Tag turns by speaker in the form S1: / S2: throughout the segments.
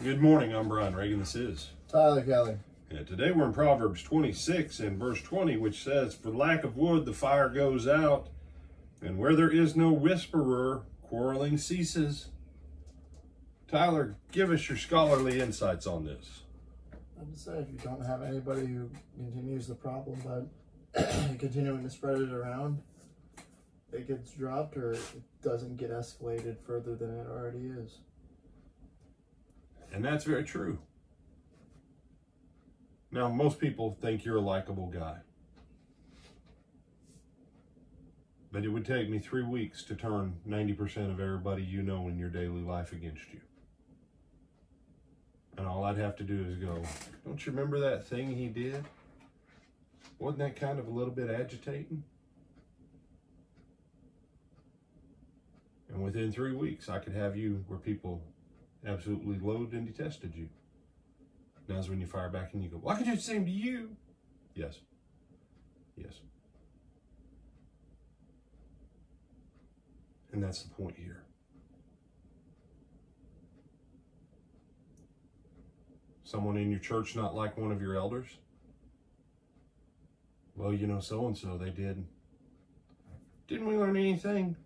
S1: Good morning. I'm Brian Reagan. This is.
S2: Tyler Kelly.
S1: And today we're in Proverbs 26 and verse 20, which says, For lack of wood the fire goes out, and where there is no whisperer, quarreling ceases. Tyler, give us your scholarly insights on this.
S2: I'm just saying, if you don't have anybody who continues the problem by continuing to spread it around, it gets dropped or it doesn't get escalated further than it already is.
S1: And that's very true. Now, most people think you're a likable guy. But it would take me three weeks to turn 90% of everybody you know in your daily life against you. And all I'd have to do is go, Don't you remember that thing he did? Wasn't that kind of a little bit agitating? And within three weeks, I could have you where people absolutely loathed and detested you. Now's when you fire back and you go, Why could you do the same to you? Yes. Yes. And that's the point here. Someone in your church not like one of your elders? Well, you know, so and so, they did. Didn't we learn anything?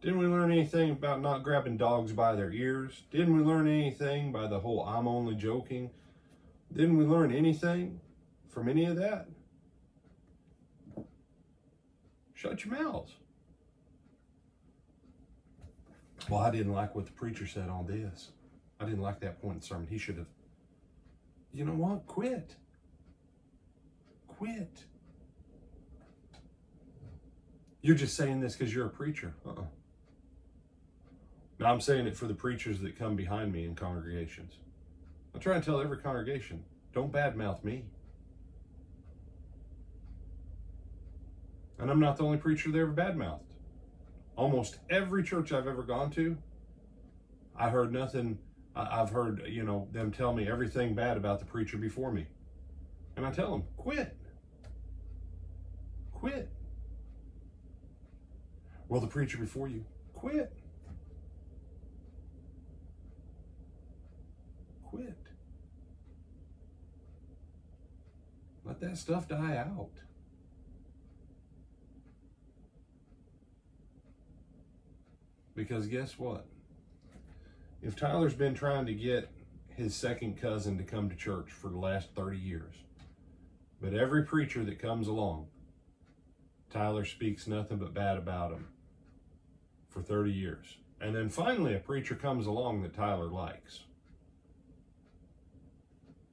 S1: Didn't we learn anything about not grabbing dogs by their ears? Didn't we learn anything by the whole I'm only joking? Didn't we learn anything from any of that? Shut your mouths. Well, I didn't like what the preacher said on this. I didn't like that point in the sermon. He should have. You know what? Quit. Quit. You're just saying this because you're a preacher. Uh-uh. Now I'm saying it for the preachers that come behind me in congregations. I try and tell every congregation, don't badmouth me. And I'm not the only preacher they ever badmouthed. Almost every church I've ever gone to, I heard nothing. I've heard, you know, them tell me everything bad about the preacher before me. And I tell them, quit. Quit. Well, the preacher before you, quit. Quit. Let that stuff die out. Because guess what? If Tyler's been trying to get his second cousin to come to church for the last 30 years, but every preacher that comes along, Tyler speaks nothing but bad about him for 30 years. And then finally, a preacher comes along that Tyler likes.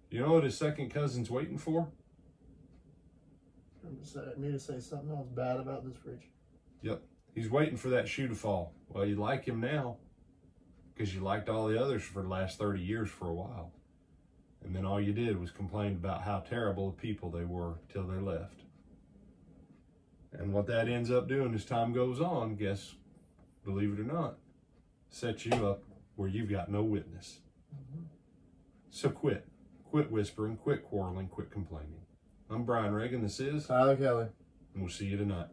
S1: You know what his second cousin's waiting for?
S2: me to say something else bad about this preacher.
S1: Yep. He's waiting for that shoe to fall. Well, you like him now because you liked all the others for the last 30 years for a while. And then all you did was complain about how terrible the people they were till they left. And what that ends up doing as time goes on, guess, believe it or not, sets you up where you've got no witness. Mm-hmm. So quit. Quit whispering, quit quarreling, quit complaining. I'm Brian Reagan. This is
S2: Tyler Kelly.
S1: And we'll see you tonight.